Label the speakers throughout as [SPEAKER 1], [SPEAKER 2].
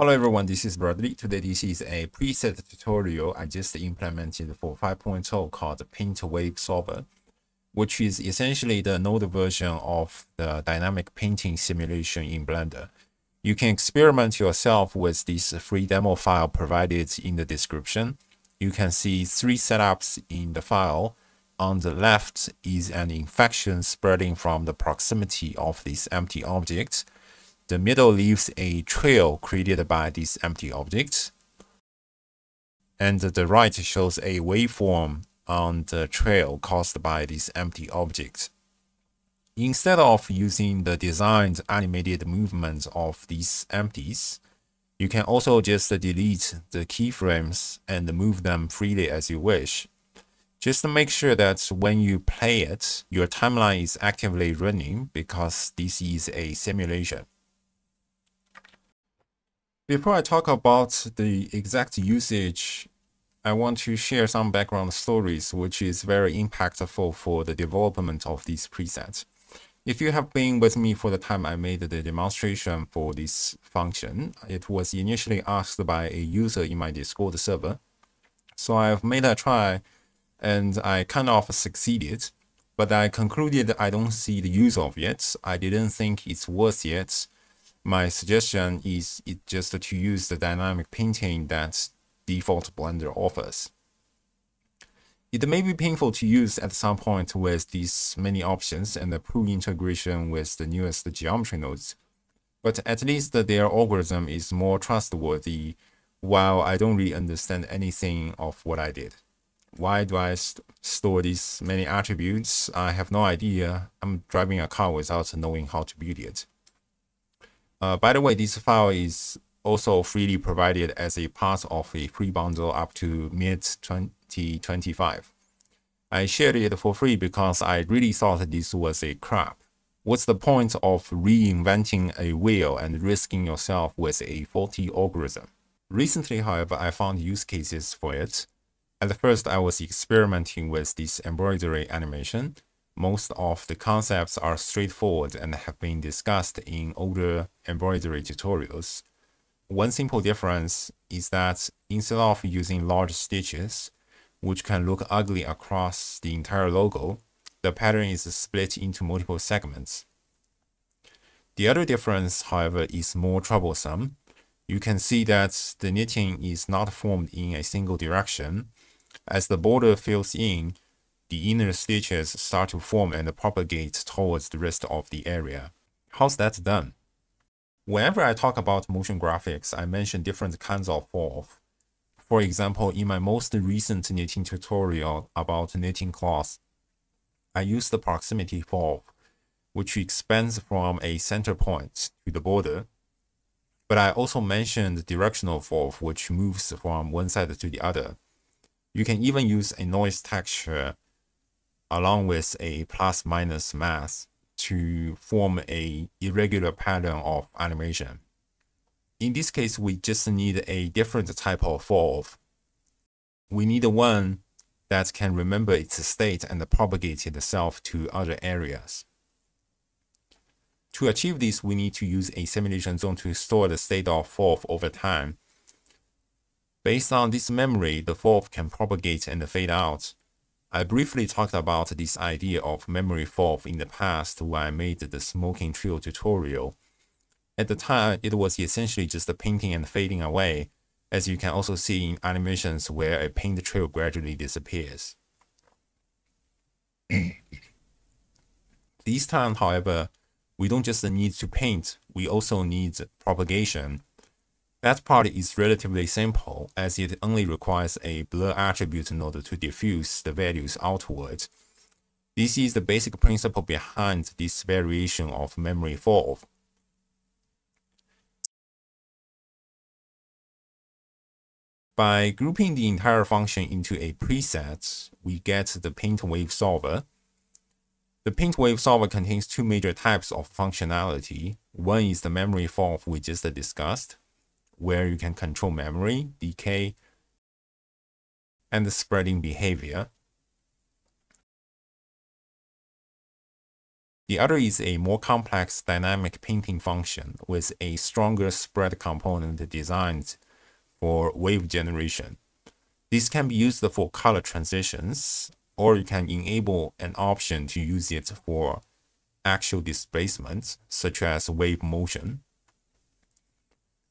[SPEAKER 1] Hello everyone, this is Bradley. Today this is a preset tutorial I just implemented for 5.0 called Paint Wave Solver, which is essentially the node version of the dynamic painting simulation in Blender. You can experiment yourself with this free demo file provided in the description. You can see three setups in the file. On the left is an infection spreading from the proximity of this empty object the middle leaves a trail created by these empty objects. And the right shows a waveform on the trail caused by these empty objects. Instead of using the designed animated movements of these empties, you can also just delete the keyframes and move them freely as you wish. Just make sure that when you play it, your timeline is actively running because this is a simulation. Before I talk about the exact usage, I want to share some background stories which is very impactful for the development of these presets. If you have been with me for the time I made the demonstration for this function, it was initially asked by a user in my Discord server. So I've made a try and I kind of succeeded, but I concluded I don't see the use of it. I didn't think it's worth it my suggestion is it just to use the dynamic painting that default Blender offers. It may be painful to use at some point with these many options and the full integration with the newest geometry nodes, but at least their algorithm is more trustworthy while I don't really understand anything of what I did. Why do I st store these many attributes? I have no idea. I'm driving a car without knowing how to build it. Uh, by the way, this file is also freely provided as a part of a free bundle up to mid-2025. I shared it for free because I really thought this was a crap. What's the point of reinventing a wheel and risking yourself with a faulty algorithm? Recently, however, I found use cases for it. At first, I was experimenting with this embroidery animation, most of the concepts are straightforward and have been discussed in older embroidery tutorials. One simple difference is that instead of using large stitches, which can look ugly across the entire logo, the pattern is split into multiple segments. The other difference, however, is more troublesome. You can see that the knitting is not formed in a single direction. As the border fills in, the inner stitches start to form and propagate towards the rest of the area. How's that done? Whenever I talk about motion graphics, I mention different kinds of falloff. For example, in my most recent knitting tutorial about knitting cloth, I use the proximity falloff, which expands from a center point to the border. But I also mentioned directional falloff, which moves from one side to the other. You can even use a noise texture along with a plus minus mask to form a irregular pattern of animation. In this case, we just need a different type of falloff. We need one that can remember its state and propagate itself to other areas. To achieve this, we need to use a simulation zone to store the state of falloff over time. Based on this memory, the falloff can propagate and fade out. I briefly talked about this idea of memory falloff in the past when I made the smoking trail tutorial. At the time, it was essentially just painting and fading away, as you can also see in animations where a paint trail gradually disappears. this time, however, we don't just need to paint, we also need propagation. That part is relatively simple as it only requires a blur attribute in order to diffuse the values outward. This is the basic principle behind this variation of memory falloff. By grouping the entire function into a preset, we get the paint wave solver. The paint wave solver contains two major types of functionality. One is the memory falloff we just discussed, where you can control memory, decay, and the spreading behavior. The other is a more complex dynamic painting function with a stronger spread component designed for wave generation. This can be used for color transitions, or you can enable an option to use it for actual displacements, such as wave motion.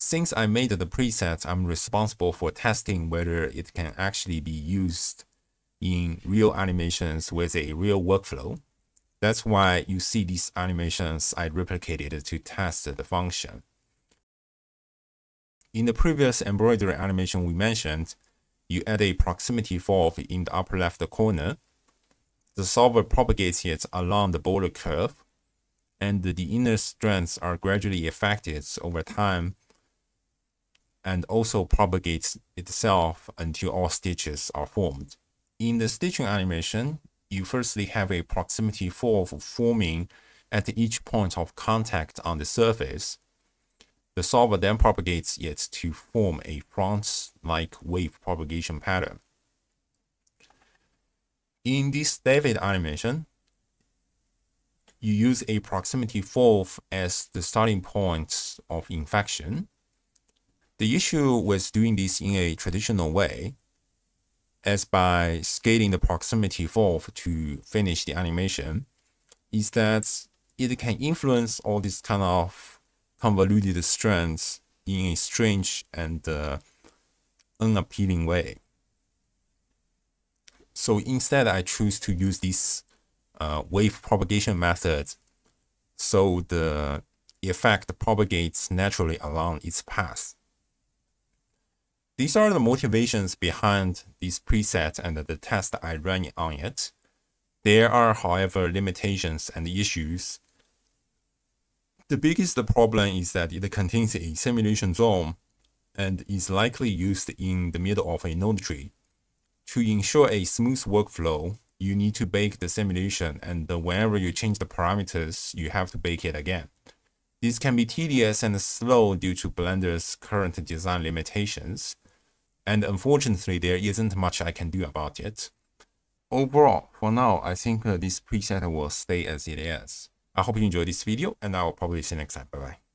[SPEAKER 1] Since I made the preset, I'm responsible for testing whether it can actually be used in real animations with a real workflow. That's why you see these animations I replicated to test the function. In the previous embroidery animation we mentioned, you add a proximity falloff in the upper left corner. The solver propagates it along the border curve, and the inner strands are gradually affected over time and also propagates itself until all stitches are formed. In the stitching animation, you firstly have a proximity falloff forming at each point of contact on the surface. The solver then propagates it to form a front-like wave propagation pattern. In this David animation, you use a proximity falloff as the starting point of infection. The issue with doing this in a traditional way as by scaling the proximity falloff to finish the animation is that it can influence all these kind of convoluted strands in a strange and uh, unappealing way. So instead, I choose to use this uh, wave propagation method so the effect propagates naturally along its path. These are the motivations behind this preset and the test I ran on it. There are, however, limitations and issues. The biggest problem is that it contains a simulation zone and is likely used in the middle of a node tree. To ensure a smooth workflow, you need to bake the simulation and whenever you change the parameters, you have to bake it again. This can be tedious and slow due to Blender's current design limitations, and unfortunately there isn't much I can do about it. Overall, for now, I think uh, this preset will stay as it is. I hope you enjoyed this video, and I will probably see you next time. Bye-bye.